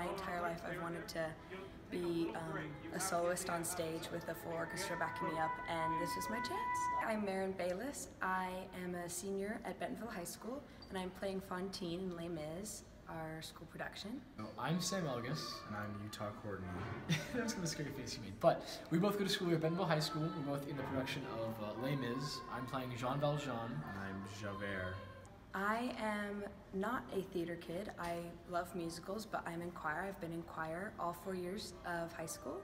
my entire life I've wanted to be um, a soloist on stage with a full orchestra backing me up, and this is my chance. I'm Marin Bayless. I am a senior at Bentonville High School, and I'm playing Fantine in Les Mis, our school production. I'm Sam Elgus. And I'm Utah Courtney. That's kind of a scary face you made. But we both go to school here at Bentonville High School. We're both in the production of uh, Les Mis. I'm playing Jean Valjean. And I'm Javert. I am not a theater kid. I love musicals, but I'm in choir. I've been in choir all four years of high school.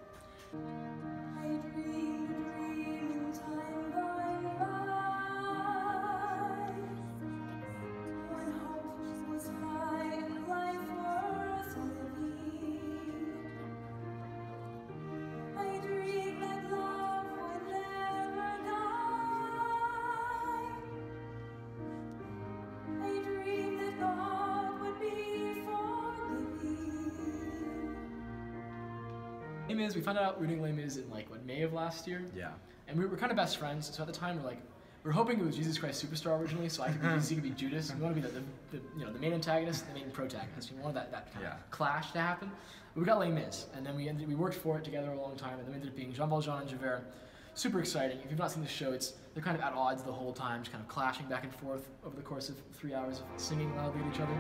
Les Mis, we found out we were doing Les Mis in like what May of last year, Yeah. and we were kind of best friends. So at the time, we're like, we are hoping it was Jesus Christ Superstar originally, so I could be mm-hmm. he could be Judas. We want to be the, the, the you know the main antagonist, and the main protagonist. We wanted that, that kind Yeah. of clash to happen. But we got Les Mis, and then we ended, we worked for it together a long time, and then we ended up being Jean Valjean and Javert. Super exciting. If you've not seen the show, it's they're kind of at odds the whole time, just kind of clashing back and forth over the course of three hours of singing loudly at each other.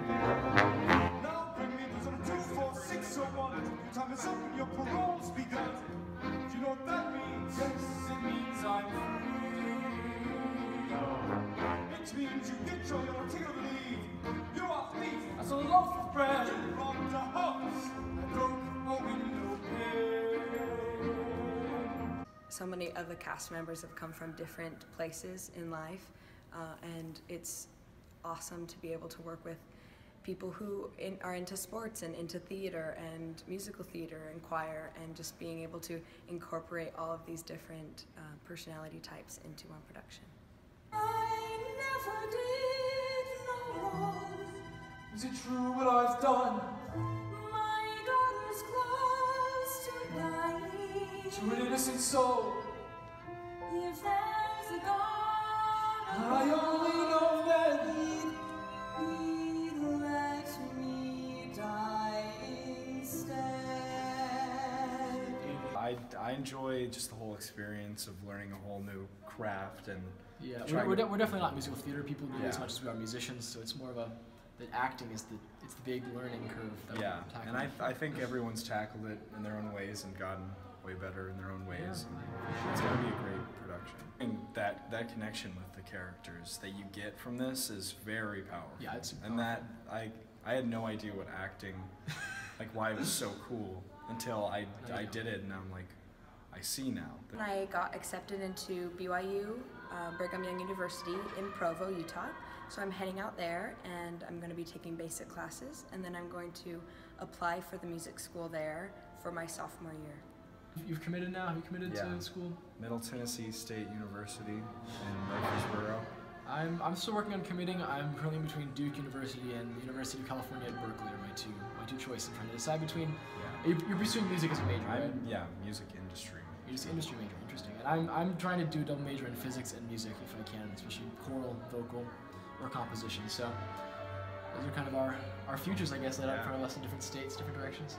Now bring me to one. Your time is up and your parole's begun. Do you know what that means? Yes, it means I'm free. It means you get your little ticket of leave. You are thief as a loaf of bread. You robbed a house and broke a window pane. So many of the cast members have come from different places in life, uh, and it's awesome to be able to work with people who in, are into sports and into theater and musical theater and choir, and just being able to incorporate all of these different uh, personality types into one production. I never did no wrong. Is it true what I've done? My daughter's close to dying. To an innocent soul. If there's a God, I only know I, I enjoy just the whole experience of learning a whole new craft and Yeah, we're, we're, de- we're definitely not musical theater people nearly as much as we are musicians, so it's more of a that acting is the it's the big learning curve. That yeah. And I, I think everyone's tackled it in their own ways and gotten way better in their own ways. And it's gonna be a great production. And that that connection with the characters that you get from this is very powerful. Yeah, it's super and that I I had no idea what acting, like why it was so cool until I I did it and I'm like, I see now. And I got accepted into BYU, uh, Brigham Young University in Provo, Utah. So I'm heading out there and I'm going to be taking basic classes and then I'm going to apply for the music school there for my sophomore year. You've committed now. Have you committed Yeah. to school? Middle Tennessee State University in Murfreesboro. I'm, I'm still working on committing. I'm currently between Duke University and the University of California at Berkeley are my two my two choices. I'm trying to decide between. Yeah. You're, you're pursuing music as a major. I'm yeah, music industry. You're just industry major, interesting. And I'm, I'm trying to do a double major in physics and music if I can, especially choral, vocal, or composition. So those are kind of our, our futures, I guess, laid out in Yeah. front of us in different states, different directions.